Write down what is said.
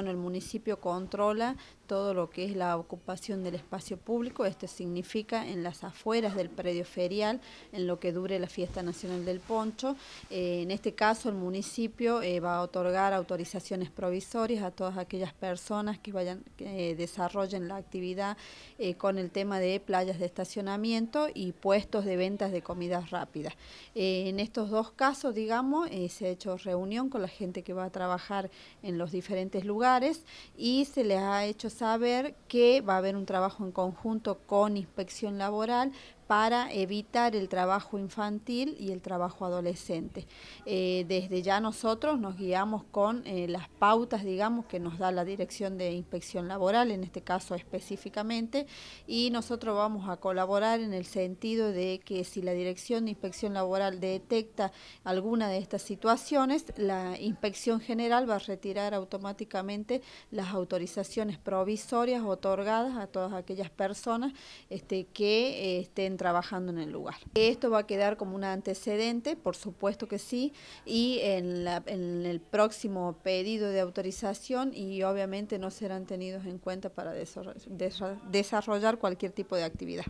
El municipio controla todo lo que es la ocupación del espacio público, esto significa en las afueras del predio ferial, en lo que dure la fiesta nacional del poncho. Eh, en este caso el municipio eh, va a otorgar autorizaciones provisorias a todas aquellas personas que vayan, eh, desarrollen la actividad con el tema de playas de estacionamiento y puestos de ventas de comidas rápidas. en estos dos casos, digamos, se ha hecho reunión con la gente que va a trabajar en los diferentes lugares y se les ha hecho saber que va a haber un trabajo en conjunto con inspección laboral para evitar el trabajo infantil y el trabajo adolescente. Eh, desde ya nosotros nos guiamos con eh, las pautas, digamos, que nos da la Dirección de Inspección Laboral, en este caso específicamente, y nosotros vamos a colaborar en el sentido de que si la Dirección de Inspección Laboral detecta alguna de estas situaciones, la Inspección General va a retirar automáticamente las autorizaciones provisorias otorgadas a todas aquellas personas este, que eh, estén trabajando en el lugar. Esto va a quedar como un antecedente, por supuesto que sí, y en, en el próximo pedido de autorización y obviamente no serán tenidos en cuenta para desarrollar cualquier tipo de actividad.